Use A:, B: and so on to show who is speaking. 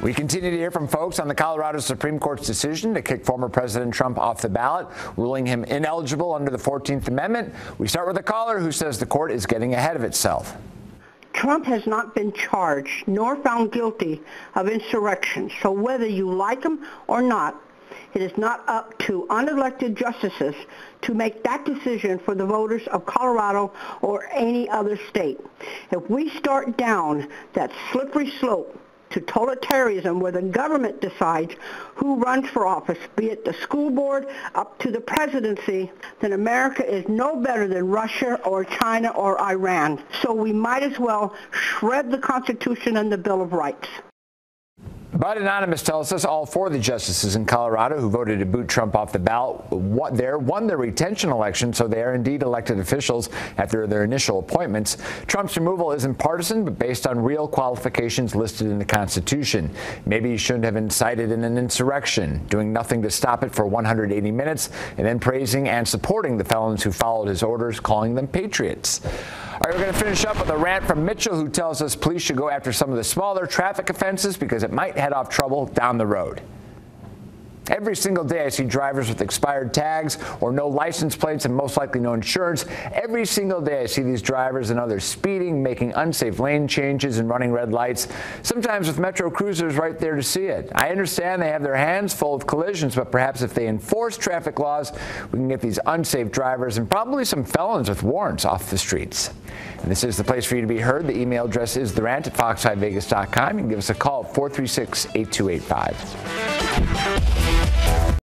A: We continue to hear from folks on the Colorado Supreme Court's decision to kick former President Trump off the ballot, ruling him ineligible under the 14th Amendment. We start with a caller who says the court is getting ahead of itself.
B: Trump has not been charged nor found guilty of insurrection. So whether you like him or not, it is not up to unelected justices to make that decision for the voters of Colorado or any other state. If we start down that slippery slope to totalitarianism where the government decides who runs for office, be it the school board up to the presidency, then America is no better than Russia or China or Iran. So we might as well shred the Constitution and the Bill of Rights.
A: But Anonymous tells us all four of the justices in Colorado who voted to boot Trump off the ballot there won the retention election, so they are indeed elected officials after their initial appointments. Trump's removal isn't partisan, but based on real qualifications listed in the Constitution. Maybe he shouldn't have incited in an insurrection, doing nothing to stop it for 180 minutes, and then praising and supporting the felons who followed his orders, calling them patriots. All right, we're going to finish up with a rant from Mitchell, who tells us police should go after some of the smaller traffic offenses because it might head off trouble down the road. Every single day, I see drivers with expired tags or no license plates and most likely no insurance. Every single day, I see these drivers and others speeding, making unsafe lane changes, and running red lights, sometimes with Metro Cruisers right there to see it. I understand they have their hands full of collisions, but perhaps if they enforce traffic laws, we can get these unsafe drivers and probably some felons with warrants off the streets. And this is the place for you to be heard. The email address is therant at fox5vegas.com. You can give us a call at 436 8285.